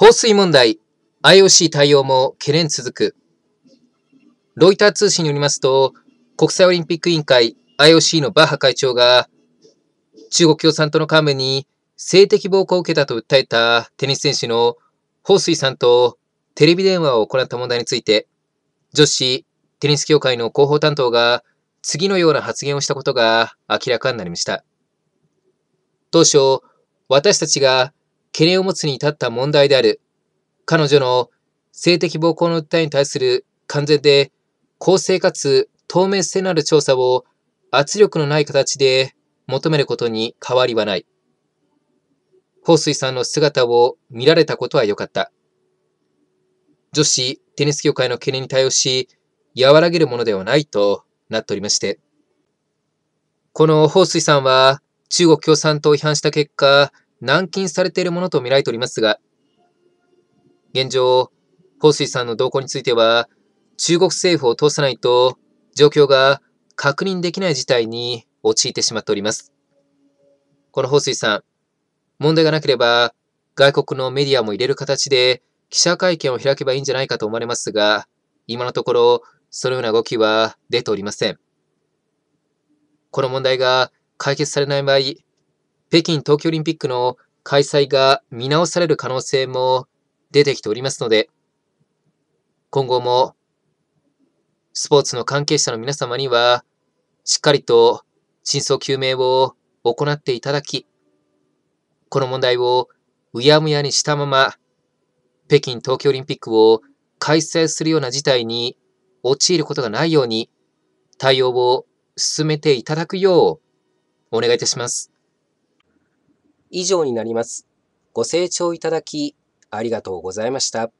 放水問題、IOC 対応も懸念続く。ロイター通信によりますと、国際オリンピック委員会 IOC のバッハ会長が、中国共産党の幹部に性的暴行を受けたと訴えたテニス選手の彭帥さんとテレビ電話を行った問題について、女子テニス協会の広報担当が次のような発言をしたことが明らかになりました。当初、私たちが懸念を持つに至った問題である、彼女の性的暴行の訴えに対する完全で公正かつ透明性のある調査を圧力のない形で求めることに変わりはない。彭帥さんの姿を見られたことは良かった。女子テニス協会の懸念に対応し、和らげるものではないとなっておりまして、この彭帥さんは中国共産党を批判した結果、軟禁されているものと見られておりますが、現状、彭帥さんの動向については、中国政府を通さないと、状況が確認できない事態に陥ってしまっております。この彭帥さん、問題がなければ、外国のメディアも入れる形で記者会見を開けばいいんじゃないかと思われますが、今のところ、そのような動きは出ておりません。この問題が解決されない場合、北京冬季オリンピックの開催が見直される可能性も出てきておりますので、今後もスポーツの関係者の皆様には、しっかりと真相究明を行っていただき、この問題をうやむやにしたまま、北京冬季オリンピックを開催するような事態に陥ることがないように、対応を進めていただくよう、お願いいたします。以上になります。ご清聴いただき、ありがとうございました。